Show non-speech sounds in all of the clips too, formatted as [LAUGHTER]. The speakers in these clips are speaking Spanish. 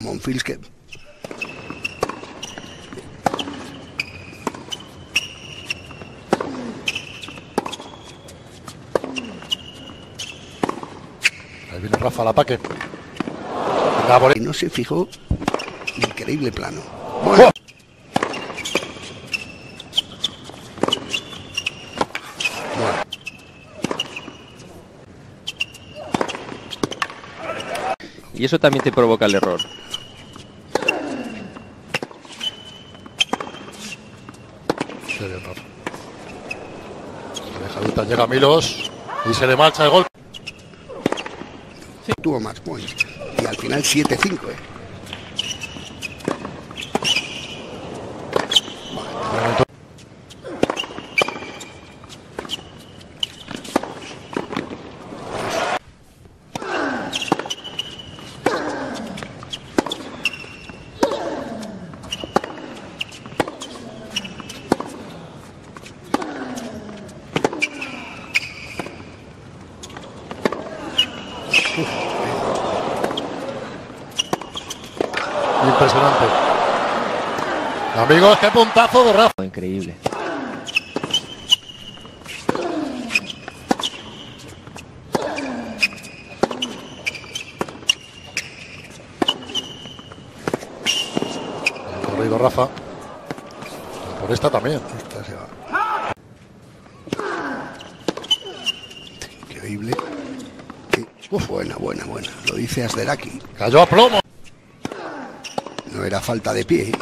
Monfils que... Ahí viene Rafa al ataque. Y no se fijó. Increíble plano. Bueno, Bueno, Y eso también te provoca el error. Qué bien, Rafa. Dejadita, llega Milos y se le marcha el gol. tuvo más points. Y al final 7-5, ¿eh? Impresionante. Amigos, qué puntazo de Rafa. Increíble. Ha corrido Rafa. Por esta también. Esta se va. Increíble. Uf, buena, buena, buena. Lo dice Asderaki. Cayó a plomo. No era falta de pie.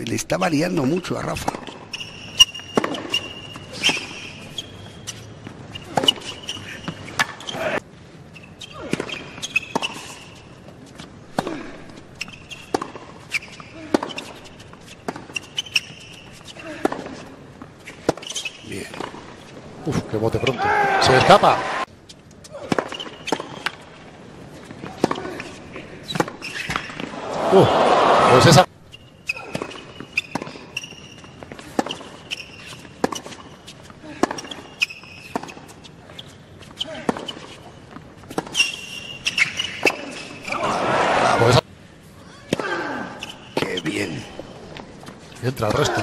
Y Le está variando mucho a Rafa. Bien. Uf, qué bote pronto. Se escapa. Uf, pues esa. Pues esa- Qué bien. Entra el resto.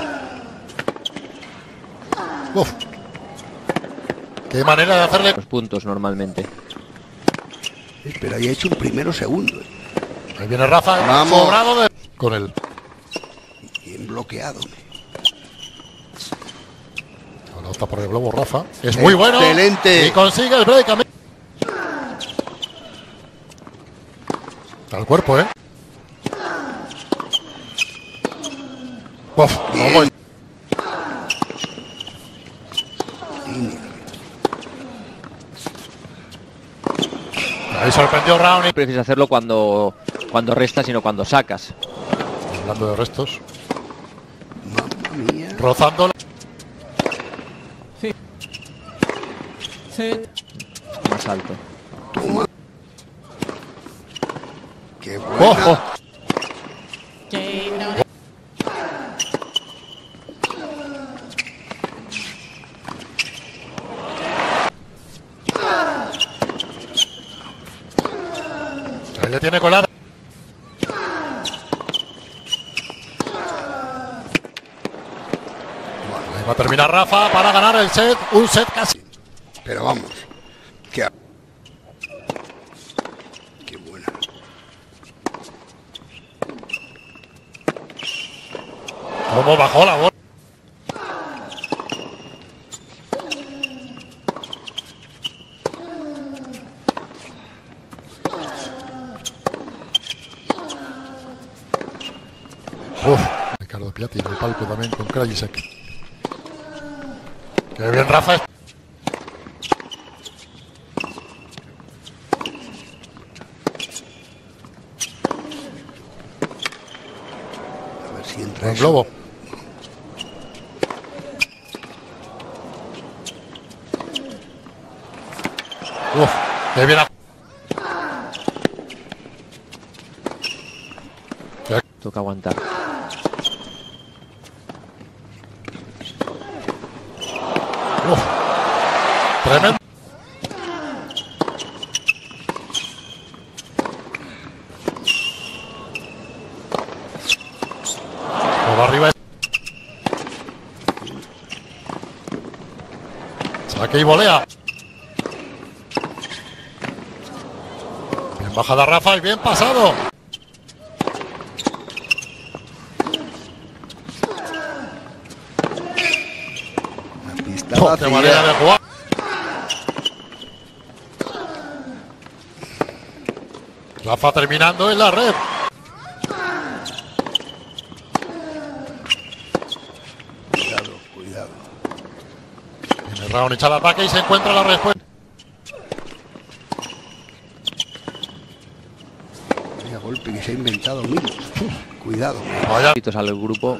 Uf. Qué manera de hacerle. Los puntos normalmente. Eh, Pero ahí ha hecho un primero segundo. ¿eh? Ahí viene Rafa. Vamos. Sobrado de... con él. Bien bloqueado. Ahora opta por el globo Rafa. Es muy bueno. Excelente. Y consigue el break. Al cuerpo, ¿eh? Uf, Bien. vamos. Ahí sorprendió Rowney. Prefieres hacerlo cuando, cuando restas, sino cuando sacas. Hablando de restos. Rozando. Más alto. Toma. Qué buena. ¡Ojo! Ahí le tiene colada. Ahí va a terminar Rafa para ganar el set. Un set casi. Pero vamos. Qué, qué buena. ¿Cómo bajó la bola? Uf, Ricardo Piatti en el también con Krajicek. Qué bien, Rafa. A ver si entra Buen eso. globo. Uf, qué bien. Toca aguantar. Tremendo. Por arriba. Saque y volea. Bien bajada Rafa y bien pasado. La pista Oh, qué manera de vacía. jugar. Rafa terminando en la red. Cuidado, cuidado. Viene Raonic al ataque y se encuentra la respuesta. Vaya golpe que se ha inventado Milos. Cuidado. Vaya. Al grupo.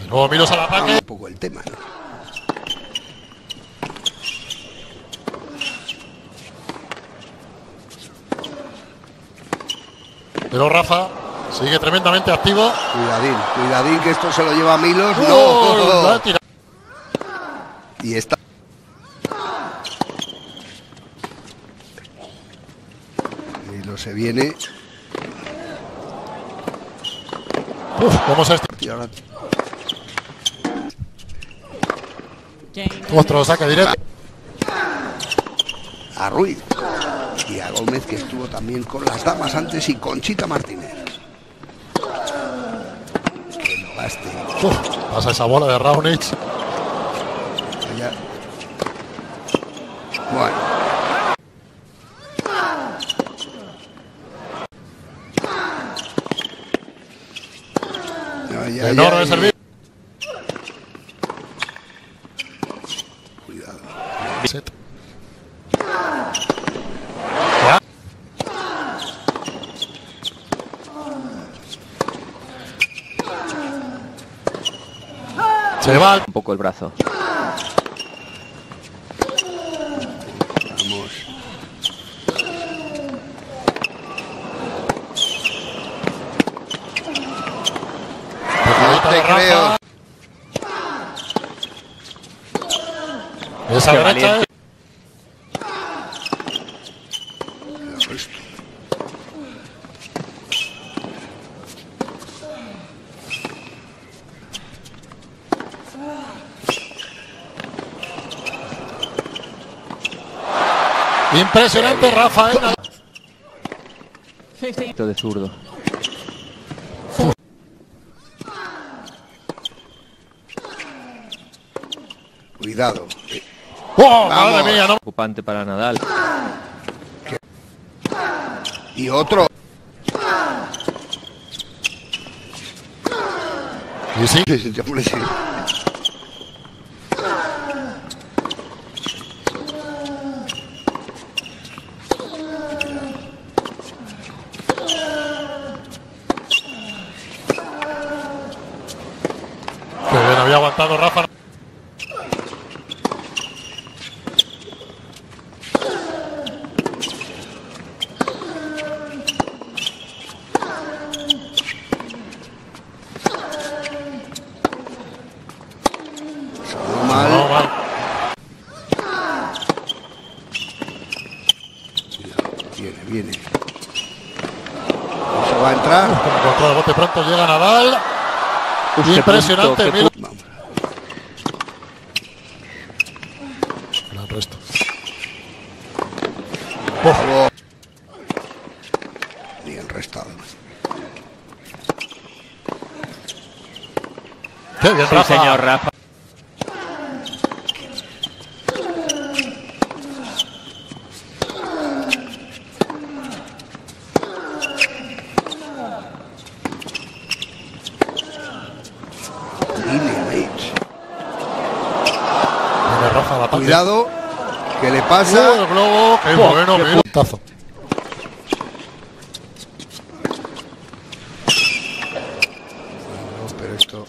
De nuevo Milos al ataque. Un poco el tema, ¿no? Pero Rafa sigue tremendamente activo. Cuidadín, cuidadín que esto se lo lleva Milos. ¡Oh! La ha No. tirado. Y está. Milos se viene. Uf, cómo se est- Y ahora Otro saque directo. a Ruiz. Y a Gómez que estuvo también con las damas antes y Conchita Martínez. Que no gaste. Pasa esa bola de Raonic. Vaya. Bueno. Ya, ya, De ya, de y- servir. Cuidado. Set. Ya. Se va. al- Un poco el brazo. Vamos. Te creo. Esa derecha. Impresionante Rafa. ¿eh? Esto de zurdo. Cuidado. ¡Oh, madre mía! No. Ocupante para Nadal. Y otro. Y sí. [LAUGHS] Sí, sí, hombre, sí. Qué bien había aguantado Rafa. Salió mal. No, mal. Viene, viene. Se va a entrar. Como control de bote pronto llega Nadal. Uf, qué Impresionante, punto, qué mira. Resto. Bravo. Bien restado. Qué bien Sí, Rafa. señor Rafa. Línea, Bates. Viene Rafa al ataque. Cuidado. ¿Qué le Uh, pasa? el globo. Qué Buah, bueno, qué mira. Tazo. No, pero esto.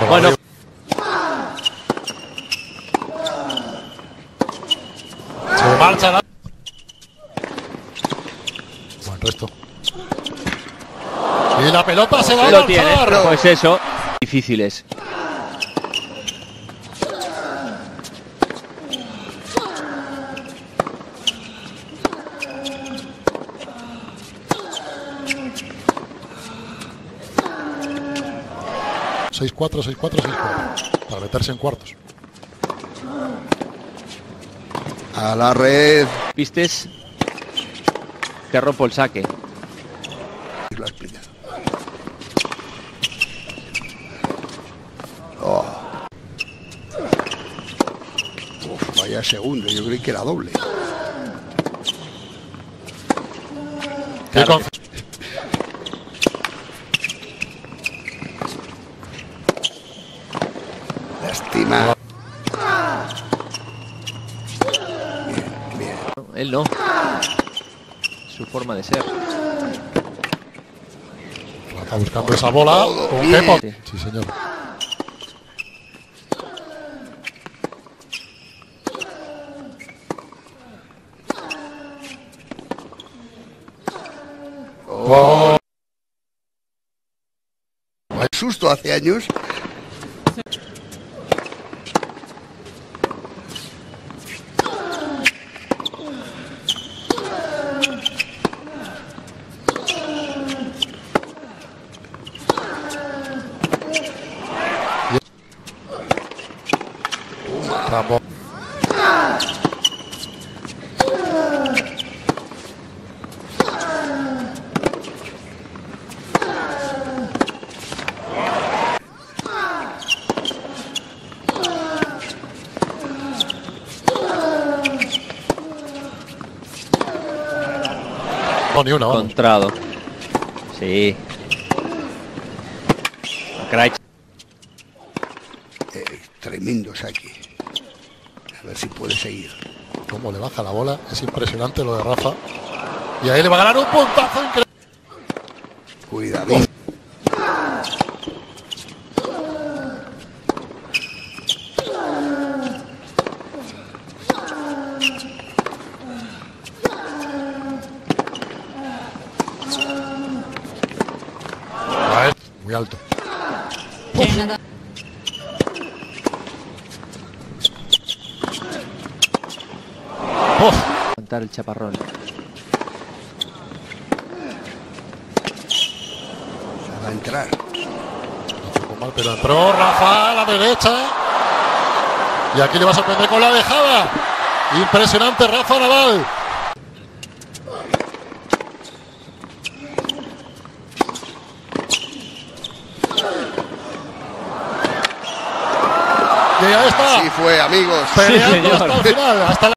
Por Bueno, arriba. Se marcha la... Buen resto. Y la pelota se va a lo tiene. Pues eso. Difíciles. 6-4, 6-4, 6-4. Para meterse en cuartos. A la red. Pistes. Te rompo el saque. Oh. Uf, vaya segundo, yo creí que era doble. Qué Claro Lástima. Bien, bien. Él no. Su forma de ser. Está buscando esa bola. Con. Sí, señor. Oh. Susto hace años. No, ni una, vamos. Encontrado. Sí. Craig. Eh, tremendo saque. A ver si puede seguir. Cómo le baja la bola. Es impresionante lo de Rafa. Y ahí le va a ganar un puntazo increíble. Cuidado. Ah, es Muy alto. Uf. El chaparrón. Va a entrar. Mal, pero entró Rafa a la derecha. Y aquí le va a sorprender con la dejada. Impresionante Rafa Naval. Y ahí está. Sí fue, amigos. Peleando señor. hasta el final. Hasta la